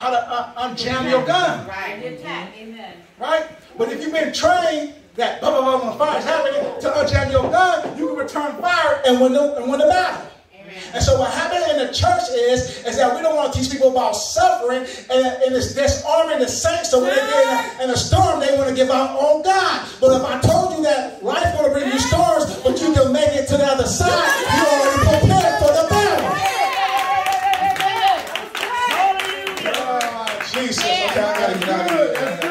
how to uh, unjam your gun. Right. Amen. Right? But if you've been trained that blah, blah, blah, when fire is happening to unjam your gun, you can return fire and win the, and win the battle. And so what happened in the church is, is that we don't want to teach people about suffering and, and it's disarming the saints. So when they get in a, in a storm, they want to give out on God. But if I told you that life going to bring you storms, but you can make it to the other side, you already Oh, Jesus. Okay, I got to get out of here.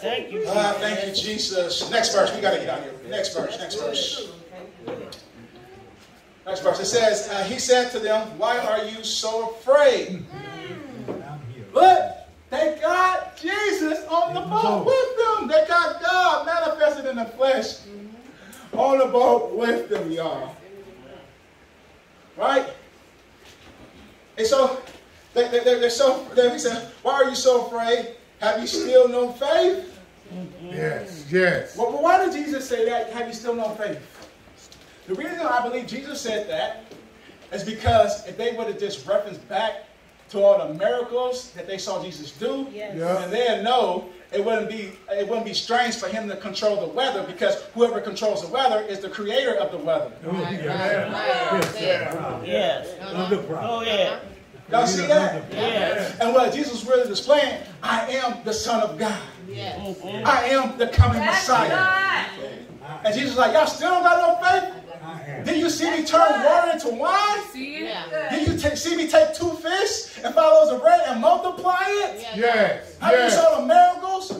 Thank you. Uh, thank you, Jesus. Next verse. We got to get out of here. Next verse. Next verse. Next verse. It says, uh, He said to them, Why are you so afraid? Look, they got Jesus on the boat with them. They got God manifested in the flesh on the boat with them, y'all. Right? And so, they, they, they're so, they, he said, Why are you so afraid? Have you still no faith? Yes, yes. Well, but why did Jesus say that? Have you still no faith? The reason I believe Jesus said that is because if they would have just referenced back to all the miracles that they saw Jesus do, Yes. Yeah. and then know it wouldn't be it wouldn't be strange for him to control the weather because whoever controls the weather is the creator of the weather. Oh, yeah. Yes, sir. Yes. No problem. Go ahead. Y'all see that? Yes. And what Jesus really displaying, I am the Son of God. Yes. Mm-hmm. I am the coming That's Messiah. God. And Jesus is like, y'all still don't got no faith? I am. Did you see me turn water into wine? See it? Yeah. Did you see me take two fish and five loaves of bread and multiply it? Yes, Have you yes. saw the miracles?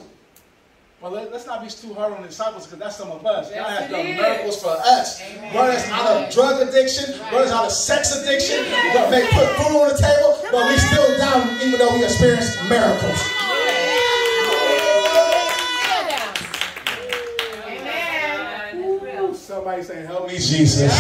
Well, let, us not be too hard on the disciples because that's some of us. God Yes, has done miracles for us. Amen. Brought us out of drug addiction, brought us out of sex addiction, but they put food on the table, but we still down even though we experienced miracles. Amen. Somebody saying, help me, Jesus.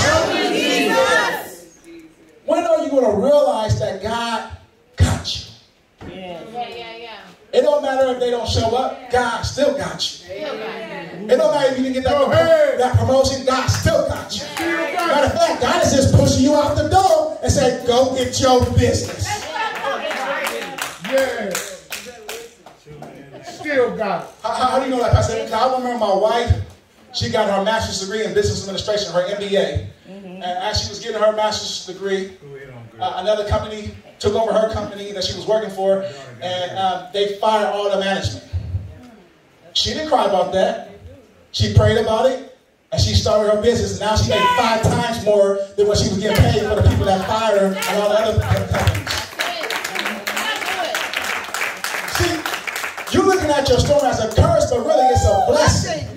When are you going to realize that God got you? Yeah, yeah, yeah. It don't matter if they don't show up, God still got you. It don't matter if you didn't get that, Go ahead. that promotion, God still got you. Matter of fact, God is just pushing you out the door and say, go get your business. Yes. Still got it. How, how- how do you know that, Pastor? Because I remember my wife, she got her master's degree in business administration, her MBA. Mm-hmm. And as she was getting her master's degree, uh, another company took over her company that she was working for, and um, they fired all the management. She didn't cry about that. She prayed about it, and she started her business. And now she made five times more than what she was getting paid for the people that fired her and all the other other companies. See, you're looking at your storm as a curse, but really it's a blessing.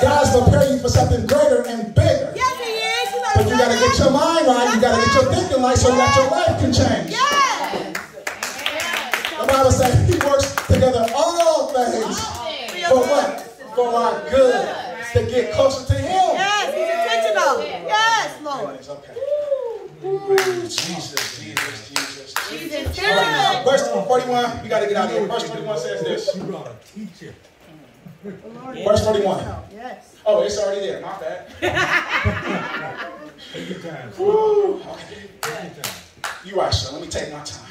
God's preparing you for something greater and bigger. But you got to get your mind right. You got to get your thinking right so that your life can change. The Bible says He works together all things for what? For our good. To get closer to Him. Yes, he's intentional. Yes, Lord. Anyways, okay. Ooh, Jesus, Jesus, Jesus. He's All intentional. right, verse 41, we got to get out of here. Verse 41 says this. You brought a teacher. Verse 41. Yes. Oh, it's already there. My bad. Take your time. Woo. Okay. Take. You right, sir. Let me take my time.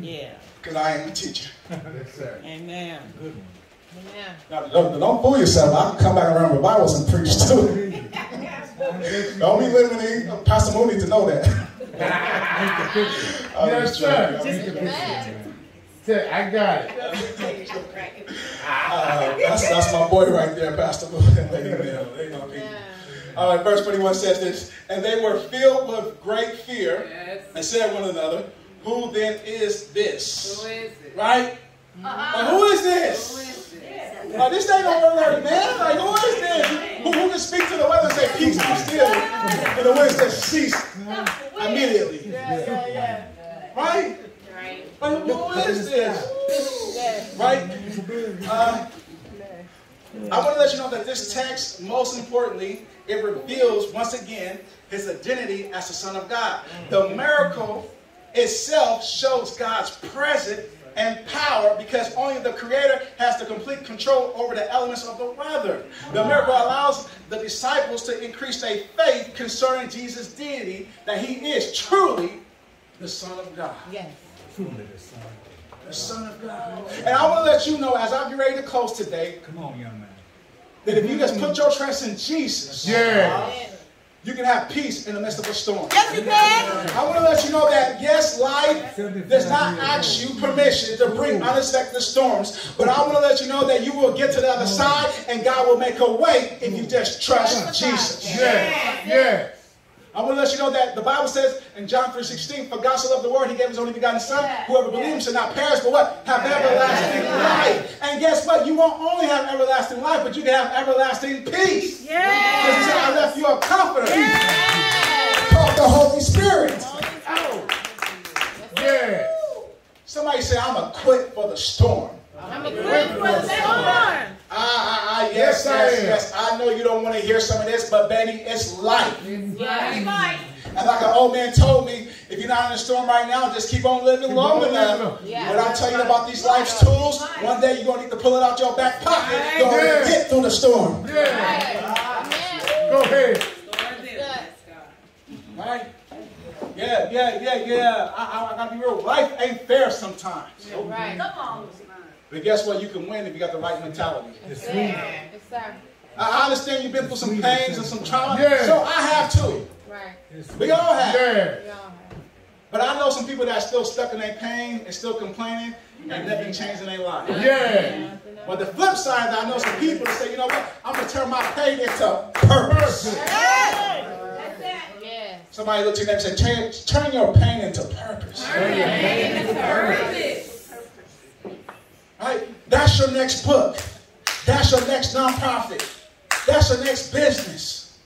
Yeah. Because I am a teacher. Yes, sir. Amen. Good one. Now, don't, don't fool yourself. I can come back around revivals and preach too. don't be limiting Pastor Mooney to know that. Take the picture. I'm Yes, sir. joking. Take the picture, man. Say, I got it. Uh, that's, that's my boy right there, Pastor Mooney. Lady Mel. They know me. All right, verse 21 says this, And they were filled with great fear and said one another, Who then is this? Right? Like, who is this? Like, this ain't no ordinary man. Like, who is this? Who, who can speak to the weather and say, Peace be still? And the wind says, Cease immediately. Right? Like, who is this? Right? Uh, I want to let you know that this text, most importantly, it reveals once again his identity as the Son of God. The mm-hmm. miracle itself shows God's presence and power because only the Creator has the complete control over the elements of the weather. The miracle allows the disciples to increase their faith concerning Jesus' deity, that he is truly the Son of God. Yes. The Son of God. And I want to let you know, as I get ready to close today, Come on, young man. that if you just put your trust in Jesus, Yeah. Uh, you can have peace in the midst of a storm. Yes, you can. I want to let you know that yes, life does not ask you permission to bring unexpected storms, but I want to let you know that you will get to the other side and God will make a way if you just trust Jesus. Yes. Yes. I want to let you know that the Bible says in John 3.16, for God so loved the world, he gave his only begotten son. Whoever believes shall not perish, but what? Have everlasting life. And guess what? You won't only have everlasting life, but you can have everlasting peace. Because he said, I left you a comforter. Called the Holy Spirit. Yes. Oh. Somebody say, I'm a quit for the storm. I'm a queen for the storm. I, I, I, yes, Yes, I yes, am. yes. I know you don't want to hear some of this, but baby, it's life. Yes. Right. And like an old man told me, if you're not in a storm right now, just keep on living long on enough. living. Yeah. But I'm telling you about these life's tools, one day you're going to need to pull it out your back pocket in order Yeah. to get through the storm. Yeah. Amen. Go ahead. Right? Yeah, yeah, yeah, yeah. I, I, I got to be real. Life ain't fair sometimes. Right. Come on. But guess what? You can win if you got the right mentality. Yes, sir. I I understand you've been through some pains and some trauma. Yeah. So I have too. Right. We all have. Yeah. We all have. But I know some people that are still stuck in their pain and still complaining and nothing changed in their life. Yeah. But the flip side, is I know some people that say, you know what, I'm going to turn my pain into purpose. Yes. Somebody look to them and say, turn, turn your pain into purpose. Right? That's your next book. That's your next nonprofit. That's your next business.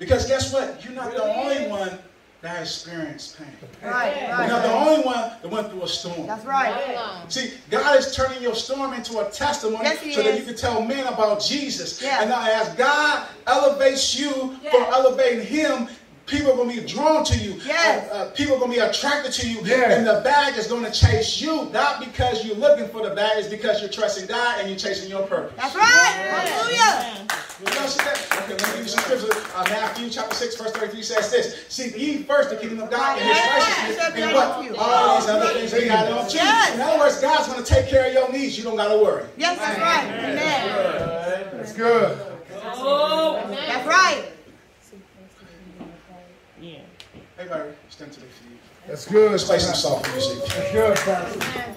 Because guess what? You're not the only one that experienced pain. Right. You're not the only one that went through a storm. That's right. See, God is turning your storm into a testimony Yes, He so that you can tell men about Jesus. Yeah. And now as God elevates you for elevating Him, people are going to be drawn to you. Yes. Uh, uh, people are going to be attracted to you. Yeah. And the bag is going to chase you, not because you're looking for the bag, it's because you're trusting God and you're chasing your purpose. That's right. Hallelujah. You know, see that? Okay, let me give you some scripture. Uh, Matthew chapter 6, verse 33 says this. Seek ye first the kingdom of God and his righteousness. Yes. And what? All these other things we got on Yes. In other words, God's going to take care of your needs. You don't got to worry. Yes, that's right. Amen. That's good. That's right. Yeah. Everybody, stand to their feet. That's good. Let's play some soft music. That's good, Pastor.